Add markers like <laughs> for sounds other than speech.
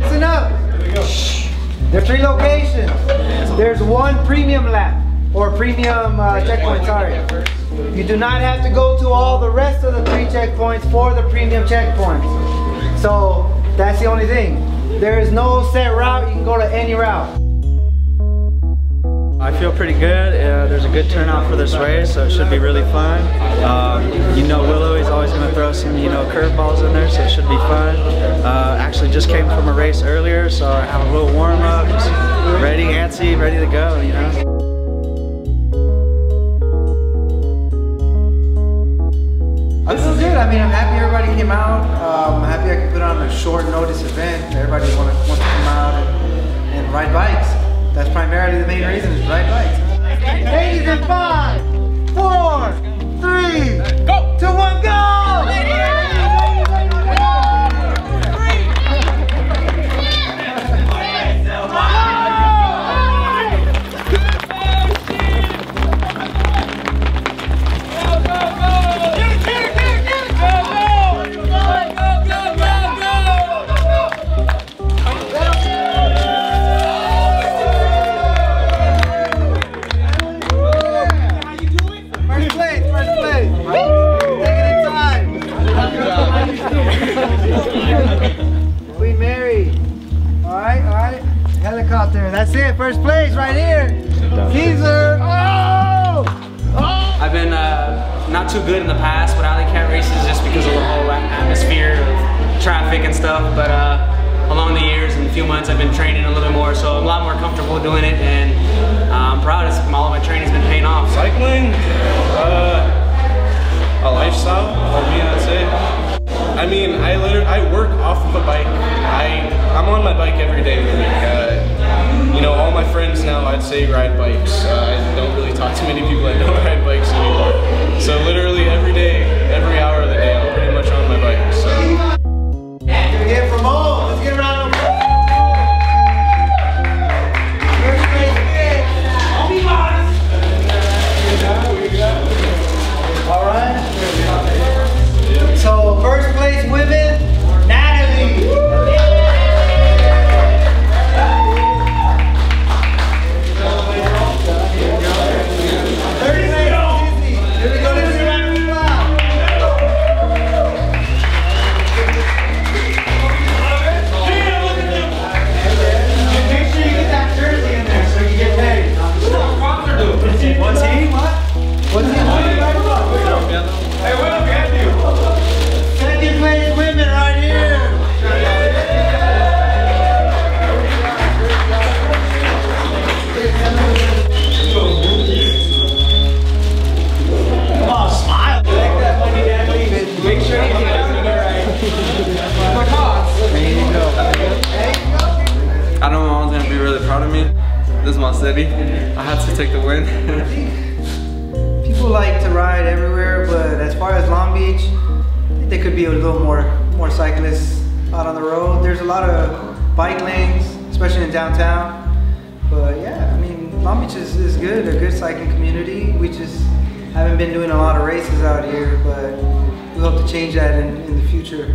Listen up. There's three locations. There's one premium lap or premium uh, checkpoint, sorry. You do not have to go to all the rest of the three checkpoints for the premium checkpoints. So that's the only thing. There is no set route, you can go to any route. Feel pretty good. Uh, there's a good turnout for this race, so it should be really fun. Um, you know Willo is always going to throw some, you know, curveballs in there, so it should be fun. Uh, actually just came from a race earlier, so I have a little warm-up, ready, antsy, ready to go, you know. I feel good. I mean, I'm happy everybody came out. Um, I'm happy I could put on a short notice event. Everybody wanna, wants to come out and, and ride bikes. That's primarily the main reason is ride bikes. Ladies in five, four, three, go, two, one, go! Helicopter. That's it. First place right here. Caesar. Oh! Oh! I've been uh, not too good in the past with alley cat races just because of the whole atmosphere of traffic and stuff. But uh, along the years and a few months, I've been training a little bit more, so I'm a lot more comfortable doing it. And uh, I'm proud. It's, all of my training's been paying off. Cycling, uh, a lifestyle for me, I'd say. I mean, I literally, I work off of a bike. I, I'm on my bike every day. Really. Uh, you know, all my friends now, I'd say, ride bikes. Uh, I don't really talk to many people that don't <laughs> ride bikes anymore. Proud of me. This is my city. I had to take the win. <laughs> People like to ride everywhere, but as far as Long Beach, there could be a little more more cyclists out on the road. There's a lot of bike lanes, especially in downtown. But yeah, I mean, Long Beach is, is good, a good cycling community. We just haven't been doing a lot of races out here, but we hope to change that in, in the future.